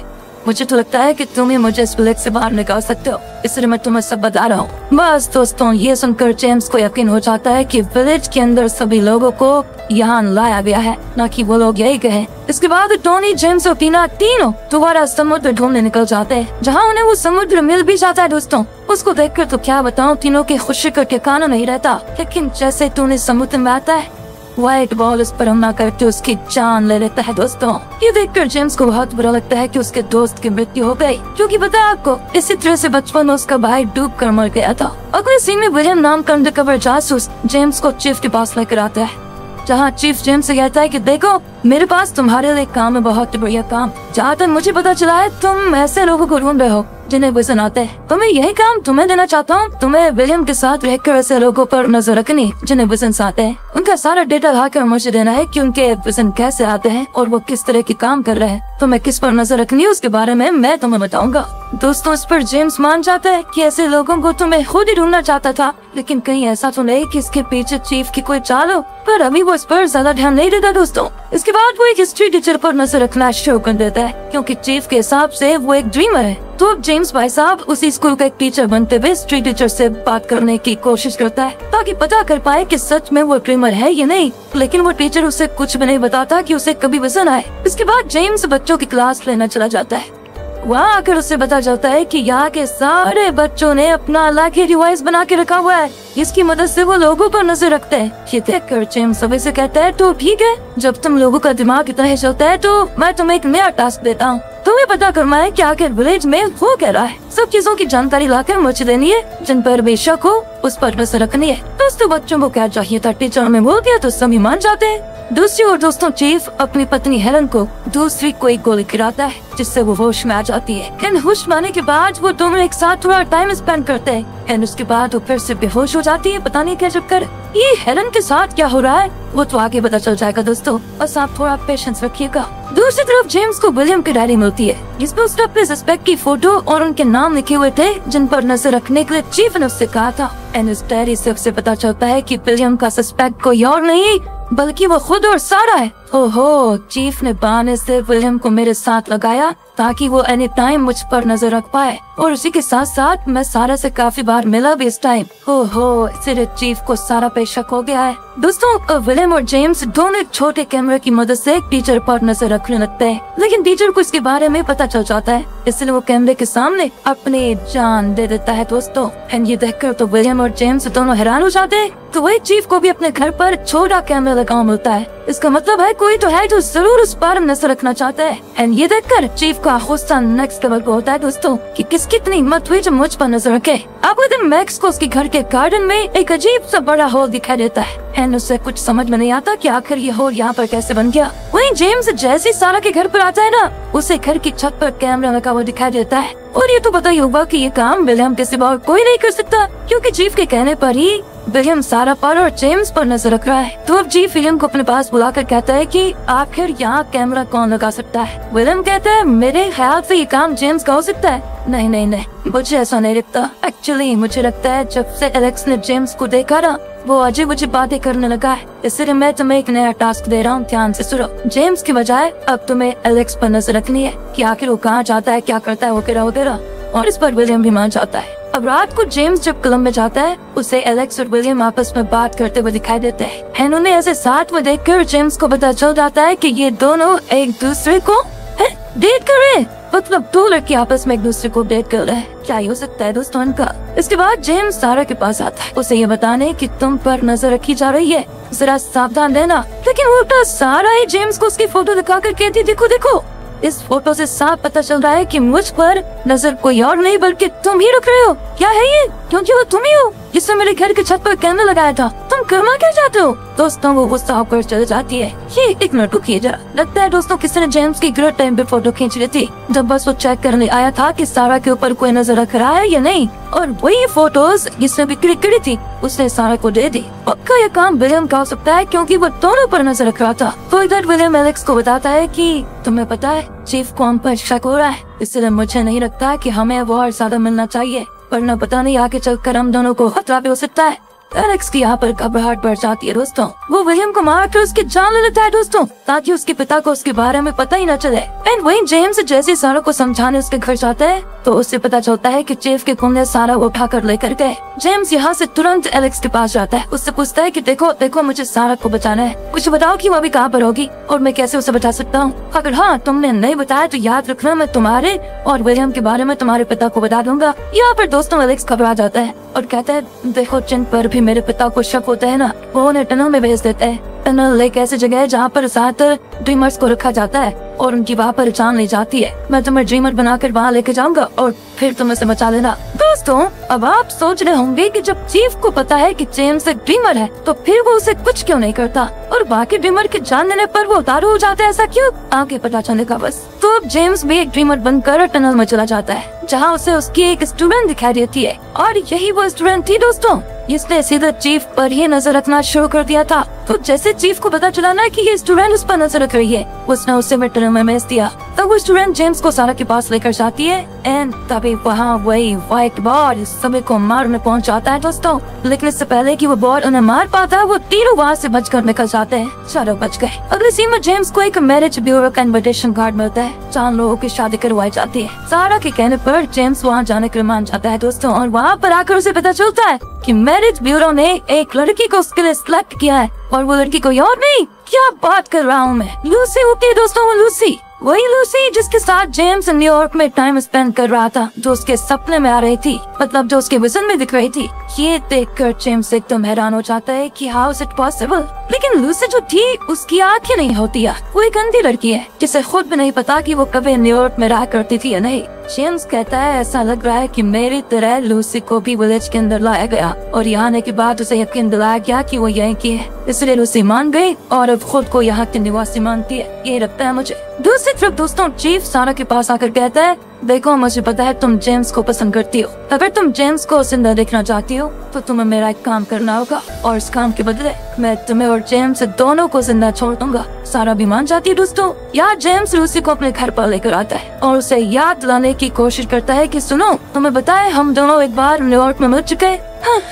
मुझे तो लगता है कि तुम ही मुझे इस विलेज से बाहर निकाल सकते हो। इसलिए मैं तुम्हें सब बता रहा हूँ। बस दोस्तों, ये सुनकर जेम्स को यकीन हो जाता है कि विलेज के अंदर सभी लोगों को यहाँ लाया गया है, न कि वो लोग यही गए इसके बाद टोनी जेम्स और टीना तीनों दोबारा समुद्र ढूँढने निकल जाते हैं, जहाँ उन्हें वो समुद्र मिल भी जाता है दोस्तों। उसको देखकर तो क्या बताऊँ, तीनों की खुशी का ठिकाना नहीं रहता। लेकिन जैसे टोनी समुद्र में आता है व्हाइट बॉल उस पर हमला करके उसकी जान ले लेता है दोस्तों। ये देखकर जेम्स को बहुत बुरा लगता है कि उसके दोस्त की मृत्यु हो गई, क्योंकि बताया आपको, इसी तरह से बचपन में उसका भाई डूब कर मर गया था। अगले सीन में विलियम नाम का अंडरकवर जासूस जेम्स को चीफ के पास लेकर आता है, जहाँ चीफ जेम्स ऐसी कहता है की, देखो मेरे पास तुम्हारे लिए काम है, बहुत बढ़िया काम। जहाँ तक मुझे पता चला है, तुम ऐसे लोगों को ढूंढ रहे हो, जिन्हें वज़न आते हैं। तो मैं यही काम तुम्हें देना चाहता हूँ? तुम्हें विलियम के साथ रहकर ऐसे लोगों पर नज़र रखनी, जिन्हें वज़न आते हैं? उनका सारा डेटा लाकर मुझे देना है कि उनके वज़न कैसे आते हैं और वो किस तरह के काम कर रहे हैं। तो मैं किस पर नज़र रखनी है, उसके बारे में मैं तुम्हें बताऊँगा। दोस्तों, इस पर जेम्स मान जाता है कि ऐसे लोगों को तो मैं खुद ही ढूंढना चाहता था, लेकिन कहीं ऐसा तो नहीं कि इसके पीछे चीफ की कोई चाल हो। पर अभी वो इस पर ज़्यादा ध्यान नहीं देता, दोस्तों। इसके बाद वो एक हिस्ट्री टीचर पर नज़र रखना शुरू कर देता है, क्योंकि चीफ के हिसाब से वो एक ड्रीमर है। तो अब जेम्स भाई साहब उसी स्कूल का एक टीचर बनते हुए हिस्ट्री टीचर से बात करने की कोशिश करता है, ताकि पता कर पाए कि सच में वो ड्रीमर है या नहीं। लेकिन वो टीचर उसे कुछ भी नहीं बताता कि उसे कभी वज़न आए। इसके बाद जेम्स बच्चों की क्लास लेना चला जाता है। वहाँ आकर उसे पता चलता है कि यहाँ के सारे बच्चों ने अपना अलग ही डिवाइस बना के रखा हुआ है। इसकी मदद से वो लोगों पर नज़र रखते हैं। ये देख कर जेम्स सभी से कहता है तो ठीक है? जब तुम लोगों का दिमाग इतना ही चलता है तो मैं तुम्हें एक नया टास्क देता हूँ। तुम्हें पता करना है कि आखिर विलेज में हो कह रहा है? सब चीज़ों की जानकारी लाकर मुझे देनी है। जिन पर बेशक हो, उस पर नज़र रखनी है। दोस्तों बच्चों को क्या चाहिए था? टीचर में बोल दिया तो सभी मान जाते हैं। दूसरी ओर दोस्तों, चीफ अपनी पत्नी हेलन को दूसरी कोई गोली गिराता है, जिससे वो होश में आ जाती है। एंड होश माने के बाद वो दोनों एक साथ थोड़ा टाइम स्पेंड करते हैं। एंड उसके बाद वो फिर से बेहोश हो जाती है, पता नहीं क्या चक्कर। ये हेलन के साथ क्या हो रहा है? वो तो आगे पता चल जाएगा दोस्तों। बस आप थोड़ा पेशेंस रखिएगा। दूसरी तरफ़ जेम्स को विलियम की डायरी मिलती है। जिसमें उसने अपने सस्पेक्ट की फ़ोटो और उनके नाम लिखे हुए थे, जिन पर नज़र रखने के लिए चीफ ने उससे कहा था। एंड उस डायरी से उसे पता चलता है कि विलियम का सस्पेक्ट कोई और नहीं, बल्कि वो खुद और सारा है। ओहो चीफ ने बहाने से विलियम को मेरे साथ लगाया। ताकि वो एनी टाइम मुझ पर नज़र रख पाए। और उसी के साथ साथ मैं सारा से काफ़ी बार मिला भी इस टाइम हो हो सिर्फ़ चीफ को सारा पे शक हो गया है। दोस्तों विलियम और जेम्स दोनों एक छोटे कैमरे की मदद से टीचर पर नज़र रखने लगते हैं। लेकिन टीचर को इसके बारे में पता चल जाता है। इसलिए वो कैमरे के सामने अपने जान दे देता है दोस्तों। एंड ये देखकर तो विलियम और जेम्स दोनों हैरान हो जाते हैं। तो वही चीफ को भी अपने घर पर छोटा कैमरा लगा मिलता है। इसका मतलब है कोई तो है जो ज़रूर उस पर नज़र रखना चाहता है। एंड ये देखकर चीफ का गुस्सा नेक्स्ट लेवल को होता है दोस्तों, कि किसकी इतनी हिम्मत हुई जो मुझ पर नज़र रखे। अगले दिन मैक्स को उसके घर के गार्डन में एक अजीब सा बड़ा हॉल दिखाई देता है। उसे कुछ समझ में नहीं आता कि आखिर ये होल यहाँ पर कैसे बन गया। वहीं जेम्स जैसे सारा के घर पर आता है ना, उसे घर की छत पर कैमरा लगा हुआ दिखाई देता है। और ये तो पता ही होगा कि ये काम विलियम के सिवा कोई नहीं कर सकता, क्योंकि चीफ के कहने पर ही विलियम, सारा पर और जेम्स पर नज़र रख रहा है। तो अब जी विलियम को अपने पास बुलाकर कहता है कि आखिर यहाँ कैमरा कौन लगा सकता है? विलियम कहता है, मेरे ख्याल से ये काम जेम्स का हो सकता है। नहीं नहीं नहीं, मुझे ऐसा नहीं लगता। एक्चुअली मुझे लगता है जब से एलेक्स ने जेम्स को देखा ना, वो अजीब मुझे बातें करने लगा है। इसलिए मैं तुम्हें एक नया टास्क दे रहा हूँ, ध्यान से सुनो। जेम्स की बजाय, अब तुम्हें एलेक्स पर नज़र रखनी है कि आखिर वो कहाँ जाता है, क्या करता है, वगैरह वगैरह। और इस पर विलियम भी मान जाता है। अब रात को जेम्स जब क्लब में जाता है, उसे एलेक्स और विलियम आपस में बात करते हुए दिखाई देते हैं। एंड उन्हें ऐसे साथ में देख कर जेम्स को पता चल जाता है कि ये दोनों एक दूसरे को डेट कर रहे हैं। मतलब दो लड़के आपस में एक दूसरे को डेट कर रहे हैं। क्या हो सकता है दोस्तों इनका? इसके बाद जेम्स सारा के पास आता है। उसे ये बताने कि तुम पर नज़र रखी जा रही है। जरा सावधान रहना। लेकिन उल्टा सारा ही जेम्स को उसकी फ़ोटो दिखा कर कहती देखो देखो। इस फ़ोटो से साफ़ पता चल रहा है कि मुझ पर नज़र कोई और नहीं, बल्कि तुम ही रुक रहे हो। क्या है ये? क्योंकि वो तुम ही हो? जिसने मेरे घर के छत पर कैमरा लगाया था। तुम क्या चाहते हो? दोस्तों, वो गुस्सा होकर चले जाती है। ये एक मिनट रुकिए जरा। लगता है दोस्तों, किसी ने जेम्स की ग्रेट टाइम पे फ़ोटो खींच ली थी। जब बस वो चेक करने आया था कि सारा के ऊपर कोई नज़र रख रहा है या नहीं, और वही फ़ोटोज़ जिसने बिक्री करी थी, उसने सारा को दे दी। पक्का ये काम विलियम का हो सकता है, क्योंकि वो दोनों पर नज़र रख रहा था। तो इधर विलियम एलेक्स को बताता है की, तुम्हें पता है, चीफ को हम पर शक हो रहा है, इसलिए मुझे नहीं लगता कि हमें वो और ज़्यादा मिलना चाहिए, वरना पता नहीं आगे चलकर हम दोनों को खतरा भी हो सकता है। एलेक्स की यहाँ पर घबराहट बढ़ जाती है दोस्तों। वो विलियम को मार कर उसकी जान ले लेता है दोस्तों, ताकि उसके पिता को उसके बारे में पता ही न चले। एंड वही जेम्स जैसे सारा को समझाने उसके घर जाता है तो उससे पता चलता है कि चेफ के कुंडे सारा उठा कर लेकर गए। जेम्स यहाँ से तुरंत एलेक्स के पास जाता है। उससे पूछता है कि देखो देखो, मुझे सारा को बचाना है। कुछ बताओ कि वो अभी कहाँ पर होगी, और मैं कैसे उसे बचा सकता हूँ? अगर हाँ तुमने नहीं बताया तो याद रखना मैं तुम्हारे और विलियम के बारे में तुम्हारे पिता को बता दूँगा। यहाँ पर दोस्तों एलेक्स घबरा जाता है और कहता है, देखो जिन पर मेरे पिता को शक होता है ना, वो उन्हें टनल में भेज देता है। टनल एक ऐसी जगह है जहाँ पर ज़्यादातर ड्रीमर्स को रखा जाता है और उनकी वहाँ पर जान ली जाती है। मैं तुम्हें ड्रीमर बनाकर वहाँ लेके जाऊँगा और फिर तुम इसे बचा लेना। दोस्तों, अब आप सोच रहे होंगे कि जब चीफ को पता है कि जेम्स एक ड्रीमर है तो फिर वो उसे कुछ क्यों नहीं करता? और बाकी ड्रीमर के जान लेने पर वो उतारू हो जाता है ऐसा क्यों? आगे पता चलने का बस। तो अब जेम्स भी एक ड्रीमर बनकर टनल में चला जाता है, जहाँ उसे उसकी एक स्टूडेंट दिखाई देती है। और यही वो स्टूडेंट थी दोस्तों। जिसने सीधा चीफ पर ही नज़र रखना शुरू कर दिया था। तो जैसे चीफ को पता चला ना कि ये स्टूडेंट उस पर नज़र रख रही है, उसने उसे टनल में भेज दिया। तब वो स्टूडेंट जेम्स को सारा के पास लेकर जाती है एंड तभी वहाँ वही व्हाइट बॉर्ड सभी को मारने पहुँच जाता है दोस्तों। लेकिन इससे पहले कि वो बॉर्ड उन्हें मार पाता, वो तीनों वहाँ से बचकर निकल जाते हैं। चारों बच गए। अगले सीन में जेम्स को एक मैरिज ब्यूरो का इन्विटेशन कार्ड मिलता है चार लोगों की शादी करवाई जाती है। सारा के कहने पर जेम्स वहाँ जाने के लिए मान जाता है दोस्तों, और वहाँ पर आकर उसे पता चलता है कि मैरिज ब्यूरो ने एक लड़की को उसके लिए सिलेक्ट किया है, और वो लड़की कोई और नहीं। क्या बात कर रहा हूँ मैं? लूसी है दोस्तों वो लूसी वही लूसी जिसके साथ जेम्स न्यूयॉर्क में टाइम स्पेंड कर रहा था, जो उसके सपने में आ रही थी मतलब जो उसके विजन में दिख रही थी। ये देख कर जेम्स एकदम हैरान हो जाता है कि हाउ इज़ इट पॉसिबल लेकिन लूसी जो थी, उसकी आँखें नहीं होती वो एक अंधी लड़की है, जिसे खुद भी नहीं पता कि वो कभी न्यूयॉर्क में रहा करती थी या नहीं। जेम्स कहता है, ऐसा लग रहा है कि मेरी तरह लूसी को भी विलेज के अंदर लाया गया और यहाँ आने के बाद उसे यकीन दिलाया गया कि वो यही की है। इसलिए लूसी मान गई और अब खुद को यहाँ के निवासी मानती है। ये लगता है मुझे। दूसरी तरफ़ दोस्तों चीफ सारा के पास आकर कहता है देखो, मुझे पता है तुम जेम्स को पसंद करती हो। अगर तुम जेम्स को ज़िंदा देखना चाहती हो तो तुम्हें मेरा एक काम करना होगा, और इस काम के बदले मैं तुम्हें और जेम्स दोनों को ज़िंदा छोड़ दूँगा। सारा भी मान जाती है दोस्तों यार जेम्स रूसी को अपने घर पर लेकर आता है, और उसे याद दिलाने की कोशिश करता है की सुनो, तुम्हें बताए हम दोनों एक बार न्यूयॉर्क में मिल चुके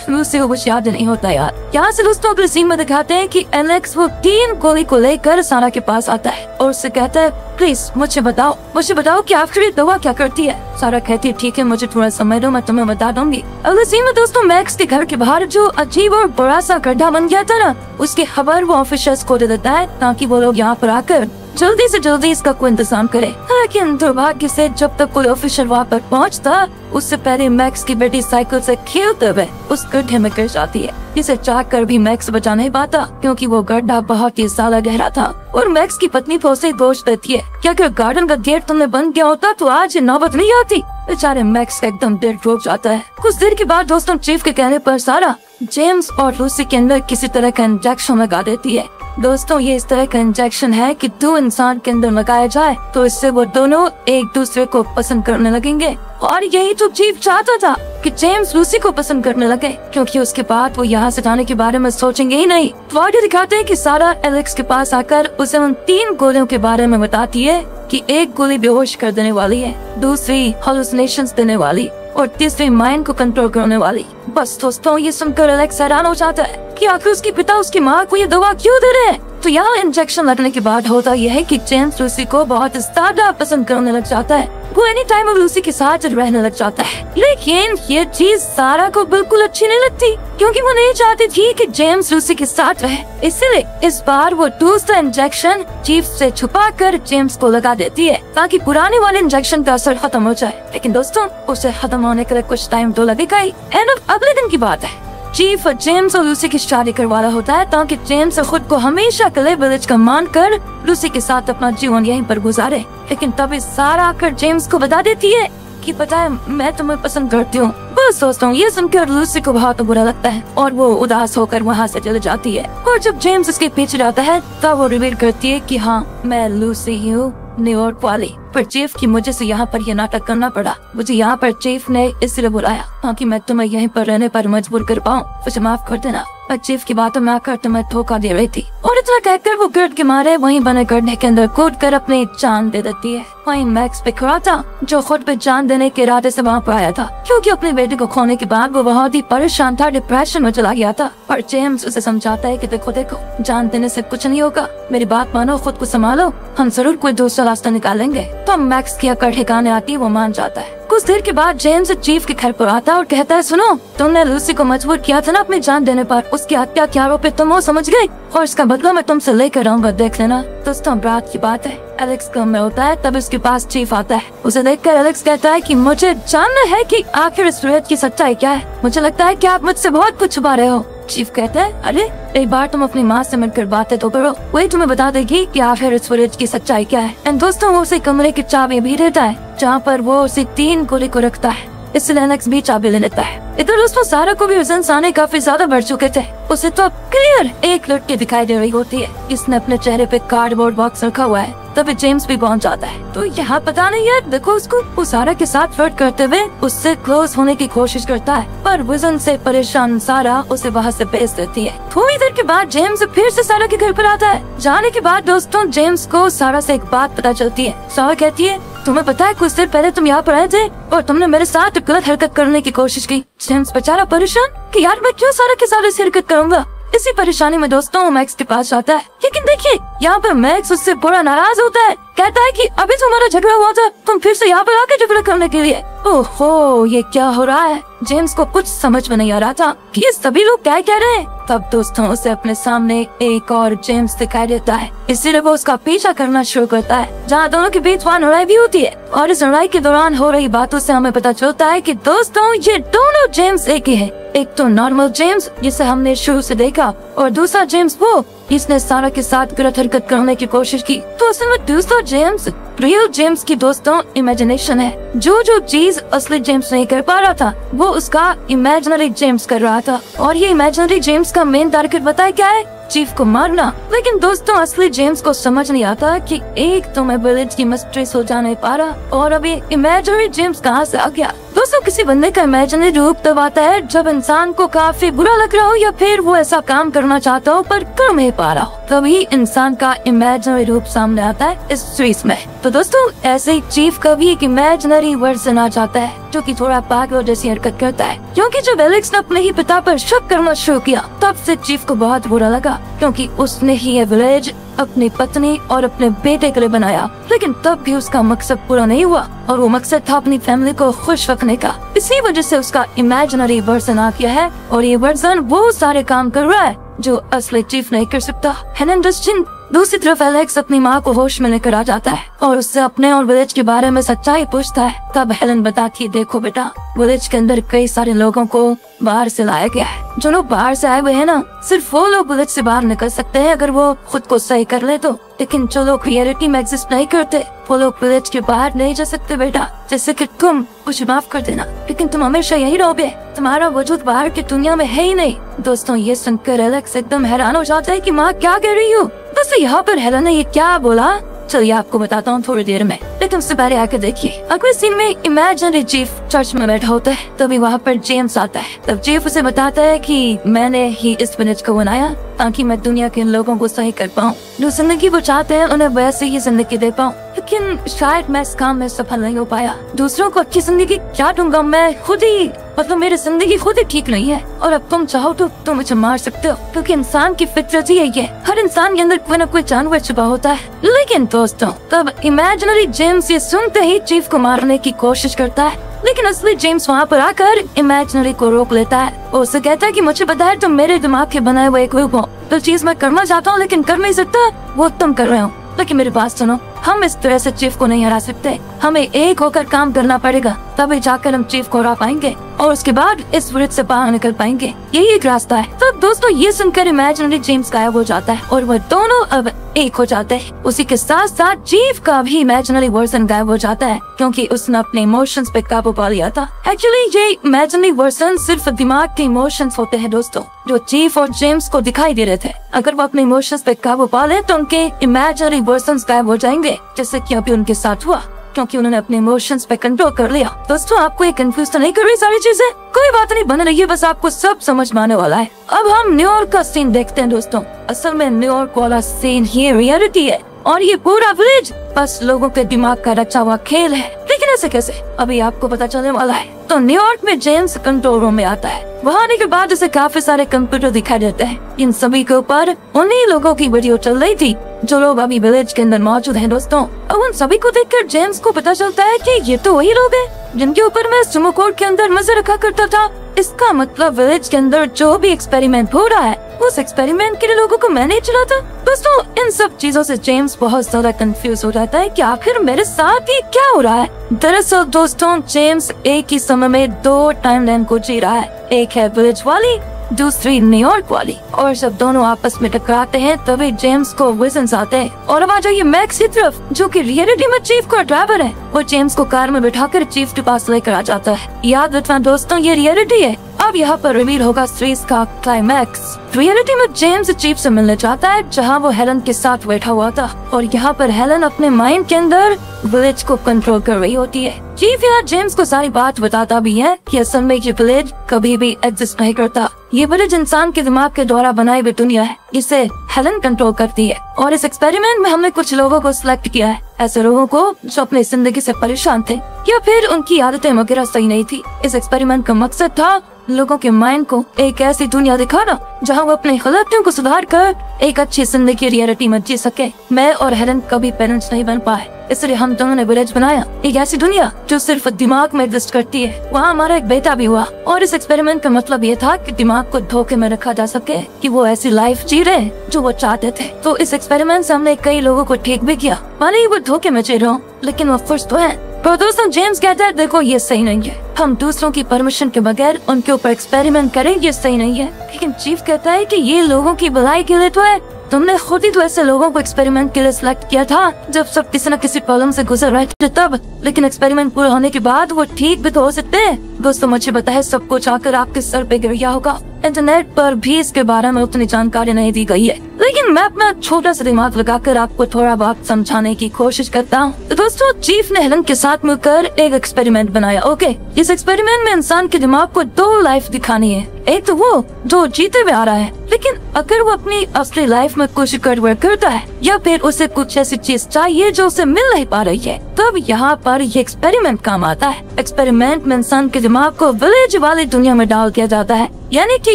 लूसी को कुछ याद नहीं होता यार यहाँ से दोस्तों अगले सीन में दिखाते हैं कि एलेक्स वो तीन गोली को लेकर सारा के पास आता है और उससे कहता है प्लीज़ मुझे बताओ मुझे बताओ कि आखिर ये दवा क्या करती है? सारा कहती है, ठीक है, मुझे थोड़ा समय दो, मैं तुम्हें बता दूँगी. अगले सीन में दोस्तों मैक्स के घर के बाहर जो अजीब और बड़ा सा गड्ढा बन गया था ना, उसकी खबर वो ऑफिसर्स को दे देता है ताकि वो लोग यहाँ पर आकर जल्दी से जल्दी इसका कोई इंतज़ाम करे। लेकिन दुर्भाग्य से जब तक कोई ऑफिसर वहाँ पर पहुँचता, उससे पहले मैक्स की बेटी साइकिल से खेलते हुए उस गड्ढे में गिर जाती है। जिसे चाह कर भी मैक्स बचा नहीं पाता, क्योंकि वो गड्ढा बहुत ही ज़्यादा गहरा था और मैक्स की पत्नी को उसे दोष देती है। क्या अगर गार्डन का गेट तुमने बंद किया होता तो आज नौबत नहीं आती। बेचारे मैक्स का एकदम दिल टूट जाता है। कुछ देर के बाद दोस्तों, चीफ के कहने पर सारा जेम्स और लूसी के अंदर किसी तरह का इंजेक्शन लगा देती है। दोस्तों, ये इस तरह का इंजेक्शन है कि दो इंसान के अंदर लगाया जाए तो इससे वो दोनों एक दूसरे को पसंद करने लगेंगे। और यही तो जीव चाहता था कि जेम्स लूसी को पसंद करने लगे, क्योंकि उसके बाद वो यहाँ से जाने के बारे में सोचेंगे ही नहीं। तो आगे दिखाते हैं कि सारा एलेक्स के पास आकर उसे उन तीन गोलियों के बारे में बताती है कि एक गोली बेहोश कर देने वाली है, दूसरी हॉलुसिनेशंस देने वाली। और तीसरे माइंड को कंट्रोल करने वाली। बस दोस्तों, ये सुनकर एलेक्स हैरान हो जाता है कि आखिर उसके पिता, उसकी माँ को ये दवा क्यों दे रहे हैं? तो यहाँ इंजेक्शन लगने के बाद होता यह है कि जेम्स रूसी को बहुत ज़्यादा पसंद करने लग जाता है। वो एनी टाइम अब लूसी के साथ रहने लग जाता है। लेकिन ये चीज़ सारा को बिल्कुल अच्छी नहीं लगती, क्योंकि वो नहीं चाहती थी कि जेम्स लूसी के साथ रहे। इसीलिए इस बार वो दूसरा इंजेक्शन चीफ से छुपा कर जेम्स को लगा देती है, ताकि पुराने वाले इंजेक्शन का असर खत्म हो जाए। लेकिन दोस्तों, उसे खत्म होने के लिए कुछ टाइम तो लगेगा ही। एंड अगले दिन की बात है। चीफ जेम्स और लूसी की शादी करवाना होता है ताकि जेम्स खुद को हमेशा के लिए विलेज का मान कर लूसी के साथ अपना जीवन यहीं पर गुजारे। लेकिन तभी सारा आकर जेम्स को बता देती है कि पता है मैं तुम्हें पसंद करती हूँ। बस सोचता हूँ ये सुनकर लूसी को बहुत बुरा लगता है और वो उदास होकर वहाँ से चले जाती है। और जब जेम्स उसके पीछे जाता है, तब वो रिवील करती है कि हाँ मैं लूसी ही हूँ। न्यूयॉर्क वाले पर चीफ की मुझे से यहाँ पर यह नाटक करना पड़ा। मुझे यहाँ पर चीफ ने इसलिए बुलाया, ताकि मैं तुम्हें यहीं पर रहने पर मजबूर कर पाऊँ। मुझे माफ़ कर देना। पर चीफ की बातों में आकर तुम्हें धोखा दे रही थी। और इतना कहकर वो गर्द के मारे वही बने गड्ढे के अंदर कूद कर अपनी जान दे देती है। वहीं मैक्स खड़ा था जो खुद पे जान देने के इरादे से वहाँ पर आया था, क्योंकि अपने बेटे को खोने के बाद वो बहुत ही परेशान था डिप्रेशन में चला गया था। और जेम्स उसे समझाता है कि देखो देखो, जान देने से कुछ नहीं होगा। मेरी बात मानो, खुद को संभालो। हम ज़रूर कोई दूसरा रास्ता निकालेंगे। तो मैक्स की अकड़ ठिकाने आती है, वो मान जाता है। कुछ देर के बाद जेम्स चीफ के घर पर आता और कहता है, सुनो, तुमने लूसी को मजबूर किया था ना अपनी जान देने पर? उसकी हत्या के आरोप तुम वो समझ गए? और इसका बदला मैं तुमसे लेकर आऊँगा, देख लेना। दोस्तों रात की बात है। एलेक्स कम में होता है, तब उसके पास चीफ आता है। उसे देखकर एलेक्स कहता है कि मुझे जानना है कि आखिर इस की सच्चाई क्या है। मुझे लगता है कि आप मुझसे बहुत कुछ छुपा रहे हो। चीफ कहता है, अरे, एक बार तुम अपनी माँ से मिलकर बातें तो करो। वही तुम्हें बता देगी कि आखिर इस फुटेज की सच्चाई क्या है। एंड दोस्तों, वो उसे कमरे की चाबी भी देता है, जहाँ पर वो उसे तीन गोली को रखता है। इसलिए एलेक्स भी चाबी ले लेता है। इधर उसमें सारा को भी वज़न साने काफ़ी ज़्यादा बढ़ चुके थे। उसे तो अब क्लियर एक लड़की दिखाई दे रही होती है। इसने अपने चेहरे पे कार्डबोर्ड बॉक्स रखा हुआ है, तभी जेम्स भी पहुँच जाता है। तो यहाँ पता नहीं है देखो उसको, वो सारा के साथ फ्लर्ट करते हुए उससे क्लोज होने की कोशिश करता है, पर वज़न से परेशान सारा उसे वहाँ से भेज देती है। थोड़ी देर के बाद जेम्स फिर से सारा के घर पर आता है। जाने के बाद दोस्तों जेम्स को सारा से एक बात पता चलती है। सारा कहती है तुम्हें पता है, कुछ देर पहले तुम यहाँ पर आए थे और तुमने मेरे साथ गलत हरकत करने की कोशिश की। जेम्स बेचारा परेशान, कि यार मैं क्यों सारा के सारे हरकत करूँगा? इसी परेशानी में दोस्तों, मैक्स के पास आता है। लेकिन देखिए, यहाँ पर मैक्स उससे बुरा नाराज़ होता है। कहता है कि अभी तुम्हारा झगड़ा हुआ था, तुम फिर से यहाँ पर आके झगड़ा करने के लिए। ओहो, ये क्या हो रहा है? जेम्स को कुछ समझ में नहीं आ रहा था कि ये सभी लोग क्या कह रहे हैं। तब दोस्तों, उसे अपने सामने एक और जेम्स दिखाई देता है। इसीलिए वो उसका पीछा करना शुरू करता है, जहाँ दोनों के बीच वहाँ लड़ाई भी होती है। और इस लड़ाई के दौरान हो रही बातों से हमें पता चलता है कि दोस्तों, ये दोनों जेम्स एक ही है। एक तो नॉर्मल जेम्स, जिसे हमने शुरू से देखा, और दूसरा जेम्स वो इसने सारा के साथ गलत हरकत करने की कोशिश की। तो असल में दूसरा जेम्स, रियल जेम्स की दोस्तों इमेजिनेशन है। जो जो चीज़ असली जेम्स नहीं कर पा रहा था, वो उसका इमेजिनरी जेम्स कर रहा था। और ये इमेजिनरी जेम्स का मेन टारगेट बताया क्या है? चीफ को मारना। लेकिन दोस्तों, असली जेम्स को समझ नहीं आता कि एक तो मैं विलेज की मिस्ट्री सोचा नहीं पा रहा, और अभी इमेजिनरी जेम्स कहाँ से आ गया? दोस्तों किसी बंदे का इमेजनरी रूप तब आता है जब इंसान को काफ़ी बुरा लग रहा हो या फिर वो ऐसा काम करना चाहता हो पर कर नहीं पा रहा हो। तभी इंसान का इमेजनरी रूप सामने आता है इस सीरीज़ में। तो दोस्तों, ऐसे ही चीफ का भी एक इमेजनरी वर्जन आ जाता है, जो कि थोड़ा पागल जैसी हरकत करता है। क्योंकि जब एलेक्स ने अपने ही पिता पर शक करना शुरू किया, तब से चीफ को बहुत बुरा लगा, क्योंकि उसने ही ये विलेज अपनी पत्नी और अपने बेटे के लिए बनाया। लेकिन तब भी उसका मकसद पूरा नहीं हुआ और वो मकसद था अपनी फैमिली को खुश रखने का। इसी वजह से उसका इमेजिनरी वर्जन आ गया है और ये वर्जन वो सारे काम कर रहा है जो असली चीफ नहीं कर सकता। हेनेंडस डस्टिन दूसरी तरफ़ एलेक्स अपनी माँ को होश में लेकर आ जाता है और उससे अपने और विलेज के बारे में सच्चाई पूछता है। तब हेलन बताती देखो बेटा विलेज के अंदर कई सारे लोगों को बाहर से लाया गया है। जो लोग बाहर से आए हुए हैं ना, सिर्फ़ वो लोग विलेज से बाहर निकल सकते हैं अगर वो खुद को सही कर ले तो। लेकिन जो लोग रियलिटी में एग्जिस्ट नहीं करते, वो लोग विलेज के बाहर नहीं जा सकते बेटा। जैसे कि तुम कुछ माफ़ कर देना। लेकिन तुम हमेशा यही रहोगे। तुम्हारा वजूद बाहर की दुनिया में है ही नहीं। दोस्तों, ये सुनकर एलेक्स एकदम हैरान हो जाता है कि माँ क्या कह रही हो? बस यहाँ पर हेलन ने ये क्या बोला? चलिए आपको बताता हूँ थोड़ी देर में। लेकिन उससे पहले आकर देखिए। अगले सीन में इमेजिनरी चीफ चर्च में बैठा होता है, तभी वहाँ पर जेम्स आता है। तब जेफ उसे बताता है कि मैंने ही इस विलेज को बनाया, ताकि मैं दुनिया के लोगों को सही कर पाऊँ। जो ज़िंदगी वो चाहते हैं, उन्हें वैसे ही ज़िंदगी दे पाऊँ। लेकिन शायद मैं इस काम में सफल नहीं हो पाया। दूसरों को अच्छी ज़िंदगी क्या दूँगा? मैं खुद ही मतलब मेरी ज़िंदगी खुद ही ठीक नहीं है। और अब तुम चाहो तो तुम मुझे मार सकते हो, क्योंकि इंसान की फितरत ही यही है। हर इंसान के अंदर कोई न कोई जानवर छुपा होता है। लेकिन दोस्तों, तब इमेजिनरी जेम्स ये सुनते ही चीफ को मारने की कोशिश करता है लेकिन असली जेम्स वहाँ पर आकर इमेजिनरी को रोक लेता है। वो उसे कहता है कि मुझे बताया तुम मेरे दिमाग के बनाए हुए एक रूप हो। तो चीज़ मैं करना चाहता हूँ, लेकिन कर नहीं सकता। वो तुम कर रहे हो। लेकिन मेरे पास सुनो। हम इस तरह से चीफ को नहीं हरा सकते। हमें एक होकर काम करना पड़ेगा, तभी जाकर हम चीफ को हरा पाएँगे और उसके बाद इस वृत से बाहर निकल पाएँगे। यही एक रास्ता है। तो दोस्तों, ये सुनकर इमेजिनरी जेम्स गायब हो जाता है और वह दोनों अब एक हो जाते हैं। उसी के साथ साथ चीफ का भी इमेजिनरी वर्सन गायब हो जाता है, क्योंकि उसने अपने इमोशंस पे काबू पा लिया था। एक्चुअली ये इमेजिनरी वर्जन सिर्फ़ दिमाग के इमोशंस होते हैं दोस्तों, जो चीफ और जेम्स को दिखाई दे रहे थे। अगर वो अपने इमोशंस पे काबू पा ले तो उनके इमेजिनरी वर्सन गायब हो जाएँगे। जैसे की अभी उनके साथ हुआ, क्योंकि उन्होंने अपने इमोशंस पे कंट्रोल कर लिया। दोस्तों, आपको ये कंफ्यूज तो नहीं कर रही सारी चीज़ें? कोई बात नहीं, बन रही है बस आपको सब समझ में आने वाला है। अब हम न्यूयॉर्क का सीन देखते हैं, दोस्तों। असल में न्यूयॉर्क वाला सीन ही रियलिटी है। और ये पूरा विलेज बस लोगों के दिमाग का रचा हुआ खेल है। लेकिन ऐसे कैसे? अभी आपको पता चलने वाला है। तो न्यूयॉर्क में जेम्स कंट्रोल रूम में आता है। वहाँ आने के बाद उसे काफ़ी सारे कंप्यूटर दिखाई देते हैं। इन सभी के ऊपर उन्हीं लोगों की वीडियो चल रही थी, जो लोग अभी विलेज के अंदर मौजूद हैं दोस्तों। अब उन सभी को देखकर जेम्स को पता चलता है कि ये तो वही लोग हैं, जिनके ऊपर मैं सुमो कोर्ट के अंदर मज़े रखा करता था। इसका मतलब विलेज के अंदर जो भी एक्सपेरिमेंट हो रहा है उस एक्सपेरिमेंट के लिए लोगों को मैंने चला था। दोस्तों इन सब चीज़ों से जेम्स बहुत ज़्यादा कंफ्यूज हो जाता है कि आखिर मेरे साथ ही क्या हो रहा है? दरअसल दोस्तों जेम्स एक ही समय में दो टाइम लाइन को जी रहा है। एक है विलेज वाली, दूसरी न्यूयॉर्क वाली। और जब दोनों आपस में टकराते हैं, तभी जेम्स को विजन आते हैं। और अब आ जाइए मैक्स की तरफ़, जो कि रियलिटी में चीफ का ड्राइवर है। वो जेम्स को कार में बिठाकर चीफ के पास लेकर आ जाता है। याद रखना दोस्तों, ये रियलिटी है। अब यहाँ पर रिवील होगा सीरीज़ का क्लाइमैक्स रियलिटी में जेम्स चीफ से मिलने जाता है, जहाँ वो हेलन के साथ बैठा हुआ था, और यहाँ पर हेलन अपने माइंड के अंदर विलेज को कंट्रोल कर रही होती है। चीफ यहाँ जेम्स को सारी बात बताता भी है कि असल में ये विलेज कभी भी एग्जिस्ट नहीं करता। ये विलेज इंसान के दिमाग के द्वारा बनाई हुई दुनिया है, इसे हेलन कंट्रोल करती है। और इस एक्सपेरिमेंट में हमने कुछ लोगों को सिलेक्ट किया है। ऐसे लोगों को जो अपनी ज़िंदगी से परेशान थे, या फिर उनकी आदतें वगैरह सही नहीं थी। इस एक्सपेरिमेंट का मकसद था लोगों के माइंड को एक ऐसी दुनिया दिखाना, जहाँ वो अपने गलतियों को सुधार कर एक अच्छी ज़िंदगी रियलिटी में जी सके। मैं और हेलन कभी पेरेंट्स नहीं बन पाए। इसलिए हम दोनों ने विलेज बनाया। एक ऐसी दुनिया जो सिर्फ़ दिमाग में एग्जिस्ट करती है। वहाँ हमारा एक बेटा भी हुआ। और इस एक्सपेरिमेंट का मतलब ये था कि दिमाग को धोखे में रखा जा सके कि वो ऐसी लाइफ जी रहे जो वो चाहते थे। तो इस एक्सपेरिमेंट से हमने कई लोगों को ठीक भी किया। माने ही वो धोखे में जी रहा लेकिन वो खुश तो है। दोस्तों जेम्स कहता है, देखो, ये सही नहीं है। हम दूसरों की परमिशन के बगैर उनके ऊपर एक्सपेरिमेंट करें, ये सही नहीं है। लेकिन चीफ कहता है कि ये लोगों की भलाई के लिए तो है। तुमने खुद ही तो ऐसे लोगों को एक्सपेरिमेंट के लिए सिलेक्ट किया था, जब सब किसी न किसी प्रॉब्लम से गुजर रहे थे तब। लेकिन एक्सपेरिमेंट पूरा होने के बाद वो ठीक भी तो हो सकते हैं। दोस्तों, मुझे बताए, सब कुछ आकर आपके सर पे गिर गया होगा। इंटरनेट पर भी इसके बारे में उतनी जानकारी नहीं दी गई है। लेकिन मैं अपना छोटा सा दिमाग लगाकर आपको थोड़ा बहुत समझाने की कोशिश करता हूँ। तो दोस्तों, चीफ ने हेलन के साथ मिलकर एक एक्सपेरिमेंट बनाया ओके इस एक्सपेरिमेंट में इंसान के दिमाग को दो लाइफ दिखानी है। एक तो वो, जो जीते हुए आ रहा है। लेकिन अगर वो अपनी असली लाइफ में कुछ गड़बड़ करता है, या फिर उसे कुछ ऐसी चीज़ चाहिए जो उसे मिल नहीं पा रही है तब यहाँ पर ये एक्सपेरिमेंट काम आता है। एक्सपेरिमेंट में इंसान के दिमाग को विलेज वाली दुनिया में डाल दिया जाता है। यानी कि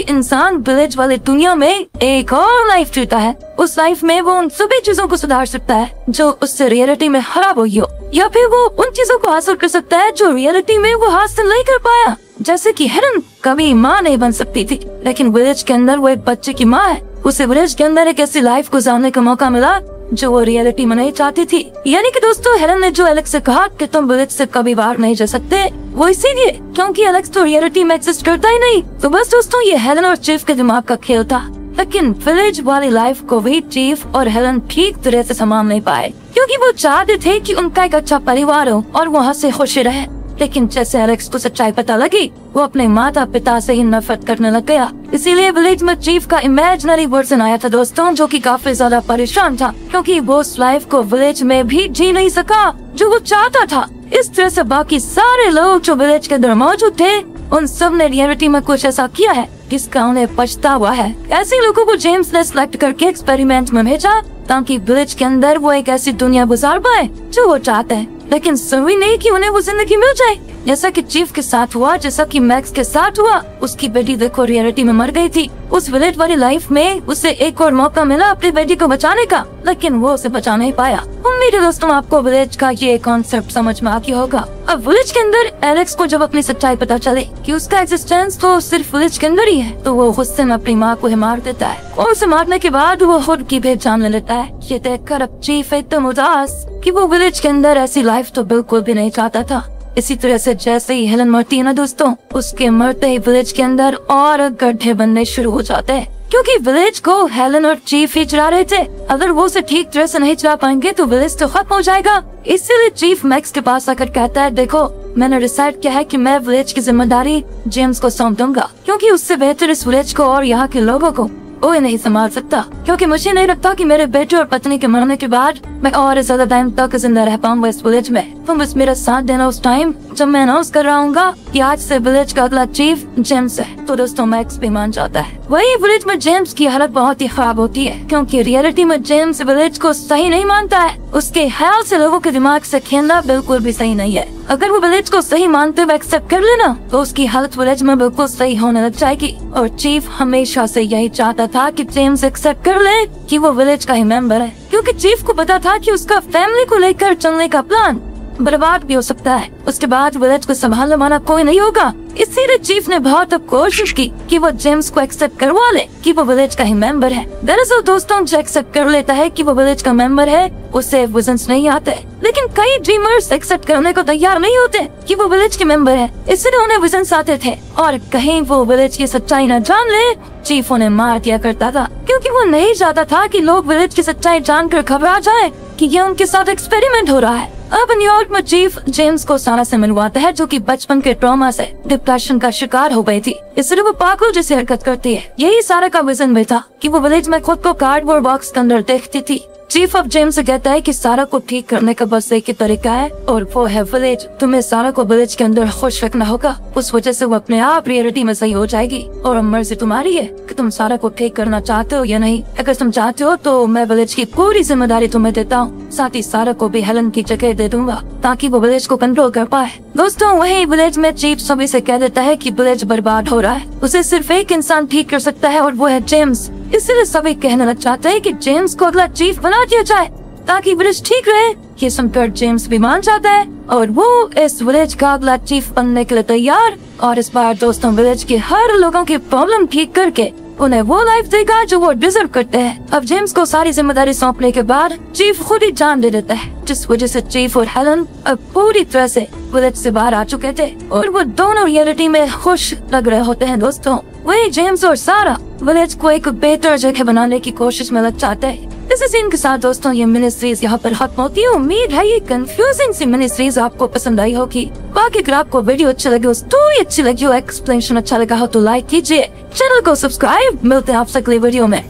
इंसान विलेज वाली दुनिया में एक और लाइफ जीता है। उस लाइफ में वो उन सभी चीज़ों को सुधार सकता है, जो उससे रियलिटी में खराब हुई हो, या फिर वो उन चीज़ों को हासिल कर सकता है, जो रियलिटी में वो हासिल नहीं कर पाया। जैसे कि हिरन कभी माँ नहीं बन सकती थी, लेकिन विलेज के अंदर वो एक बच्चे की माँ है। उसे विलेज के अंदर एक ऐसी लाइफ गुजारने का मौका मिला जो वो रियलिटी में नहीं चाहती थी। यानी कि दोस्तों हेलन ने जो एलेक्स से कहा कि तुम विलेज से कभी बाहर नहीं जा सकते, वो इसीलिए, क्योंकि एलेक्स तो रियलिटी में एक्सिस्ट करता ही नहीं। तो बस दोस्तों, ये हेलन और चीफ के दिमाग का खेल था। लेकिन विलेज वाली लाइफ को भी चीफ और हेलन ठीक तरह से संभाल नहीं पाए, क्योंकि वो चाहते थे कि उनका एक अच्छा परिवार हो और वहाँ हंसे खुशी रहे। लेकिन जैसे एलेक्स को सच्चाई पता लगी, वो अपने माता पिता से ही नफरत करने लग गया। इसीलिए विलेज में चीफ का इमेजिनरी वर्जन आया था दोस्तों, जो कि काफ़ी ज़्यादा परेशान था, क्योंकि वो उस लाइफ को विलेज में भी जी नहीं सका, जो वो चाहता था। इस तरह से बाकी सारे लोग जो विलेज के अंदर मौजूद थे, उन सबने रियलिटी में कुछ ऐसा किया है, जिसका उन्हें पछतावा है। ऐसे लोगों को जेम्स ने सिलेक्ट करके एक्सपेरिमेंट में भेजा, ताकि विलेज के अंदर वो एक ऐसी दुनिया गुजार पाए, जो वो चाहते हैं। लेकिन ज़रूरी नहीं कि उन्हें वो ज़िंदगी मिल जाए। जैसा कि चीफ के साथ हुआ, जैसा कि मैक्स के साथ हुआ, उसकी बेटी देखो रियलिटी में मर गई थी। उस विलेट वाली लाइफ में उसे एक और मौका मिला अपनी बेटी को बचाने का। लेकिन वो उसे बचा नहीं पाया। उम्मीद है दोस्तों, आपको विलेज का ये कॉन्सेप्ट समझ में आ गया होगा। अब विलेज के अंदर एलेक्स को जब अपनी सच्चाई पता चले कि उसका एग्जिस्टेंस तो सिर्फ़ विलेज के अंदर ही है तो वो गुस्से में अपनी माँ को मार देता है। और उसे मारने के बाद वो खुद की भेद जान लेता है। ये देख कर अब चीफ एकदम उदास कि वो विलेज के अंदर ऐसी लाइफ तो बिल्कुल भी नहीं चाहता था। इसी तरह से जैसे ही हेलन मरती है ना दोस्तों, उसके मरते ही विलेज के अंदर और गड्ढे बनने शुरू हो जाते हैं। क्योंकि विलेज को हेलन और चीफ ही चला रहे थे। अगर वो उसे ठीक तरह से नहीं चला पाएँगे तो विलेज तो खत्म हो जाएगा। इसीलिए चीफ मैक्स के पास आकर कहता है, देखो, मैंने डिसाइड किया है कि मैं विलेज की ज़िम्मेदारी जेम्स को सौंप दूँगा। क्योंकि उससे बेहतर इस विलेज को और यहाँ के लोगों को वो नहीं संभाल सकता। क्योंकि मुझे नहीं लगता कि मेरे बेटे और पत्नी के मरने के बाद मैं और ज़्यादा टाइम तक ज़िंदा रह पाऊँगा इस विलेज में। तुम बस मेरा साथ देना उस टाइम जब मैं अनाउंस कर रहा हूँ कि आज से विलेज का अगला चीफ जेम्स है। तो दोस्तों मैक्स भी मान जाता है। वही विलेज में जेम्स की हालत बहुत ही खराब होती है, क्योंकि रियलिटी में जेम्स विलेज को सही नहीं मानता है। उसके ख्याल से लोगों के दिमाग से खेलना बिल्कुल भी सही नहीं है। अगर वो विलेज को सही मानते हुए एक्सेप्ट कर लेना तो उसकी हालत विलेज में बिल्कुल सही होने लग जाएगी। और चीफ हमेशा से यही चाहता था कि जेम्स एक्सेप्ट कर ले कि वो विलेज का ही मेंबर है। क्योंकि चीफ को पता था कि उसका फैमिली को लेकर चलने का प्लान बर्बाद भी हो सकता है। उसके बाद विलेज को संभालने वाला कोई नहीं होगा। इसीलिए चीफ ने बहुत अब कोशिश की कि वो जेम्स को एक्सेप्ट करवा ले कि वो विलेज का ही मेंबर है। दरअसल दोस्तों, जो एक्सेप्ट कर लेता है कि वो विलेज का मेंबर है, उसे विजन्स नहीं आते। लेकिन कई ड्रीमर्स एक्सेप्ट करने को तैयार नहीं होते कि वो विलेज के मेंबर है। इसलिए उन्हें विजन्स आते थे। और कहीं वो विलेज की सच्चाई न जान ले, चीफ उन्हें मार दिया करता था। क्योंकि वो नहीं चाहता था कि लोग विलेज की सच्चाई जानकर घबरा जाए कि ये उनके साथ एक्सपेरिमेंट हो रहा है। अब न्यूयॉर्क में चीफ जेम्स को सारा से मिलवाता है, जो कि बचपन के ट्रॉमा से डिप्रेशन का शिकार हो गई थी। इसलिए वो पागल जैसी हरकत करती है। यही सारा का विजन भी था कि वो विलेज में खुद को कार्डबोर्ड बॉक्स के अंदर देखती थी। चीफ ऑफ़ जेम्स कहता है कि सारा को ठीक करने का बस एक ही तरीका है और वो है विलेज तुम्हें सारा को विलेज के अंदर खुश रखना होगा। उस वजह से वो अपने आप रियलिटी में सही हो जाएगी। और मर्ज़ी तुम्हारी है कि तुम सारा को ठीक करना चाहते हो या नहीं। अगर तुम चाहते हो तो मैं विलेज की पूरी ज़िम्मेदारी तुम्हें देता हूँ। साथ ही सारा को भी हेलन की जगह दे दूँगा, ताकि वो विलेज को कंट्रोल कर पाए। दोस्तों, वही विलेज में चीफ सभी से कह देता है कि विलेज बर्बाद हो रहा है। उसे सिर्फ़ एक इंसान ठीक कर सकता है और वो है जेम्स इसलिए सभी कहना चाहते हैं कि जेम्स को अगला चीफ बना दिया जाए, ताकि विलेज ठीक रहे। ये सुनकर जेम्स भी मान जाता है, और वो इस विलेज का अगला चीफ बनने के लिए तैयार, और इस बार दोस्तों विलेज के हर लोगों की प्रॉब्लम ठीक करके उन्हें वो लाइफ देगा जो वो डिजर्व करते हैं। अब जेम्स को सारी ज़िम्मेदारी सौंपने के बाद चीफ खुद ही जान दे देता है। जिस वजह से चीफ और हेलन अब पूरी तरह से विलेज से बाहर आ चुके थे और वो दोनों रियलिटी में खुश लग रहे होते हैं दोस्तों। वही जेम्स और सारा विलेज को एक बेहतर जगह बनाने की कोशिश में लग जाते हैं। इस सीन के साथ दोस्तों, ये मिनी सीरीज़ यहाँ पर खत्म होती है उम्मीद है ये कंफ्यूजिंग सी मिनी सीरीज़ आपको पसंद आई होगी। बाकी अगर आपको वीडियो अच्छी लगी हो स्टोरी अच्छी लगी हो एक्सप्लेनेशन अच्छा लगा हो तो लाइक कीजिए। चैनल को सब्सक्राइब मिलते हैं आपसे अगले वीडियो में।